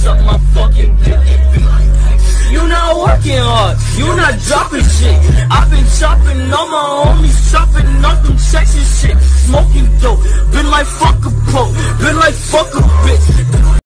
suck my fucking dick. You not working hard, you not dropping shit. I've been chopping on my homies, chopping up them checks and shit. Smoking dope, been like fuck a pro, been like fuck a.